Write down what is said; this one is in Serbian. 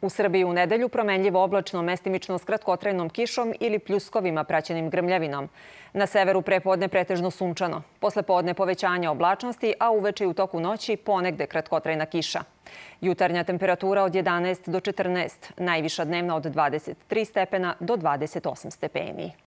U Srbiji u nedelju promenljivo oblačno mestimično s kratkotrajnom kišom ili pljuskovima praćenim grmljavinom. Na severu prepodne pretežno sunčano, posle podne povećanje oblačnosti, a uveče i u toku noći ponegde kratkotrajna kiša. Jutarnja temperatura od 11 do 14, najviša dnevna od 23 stepena do 28 stepeni.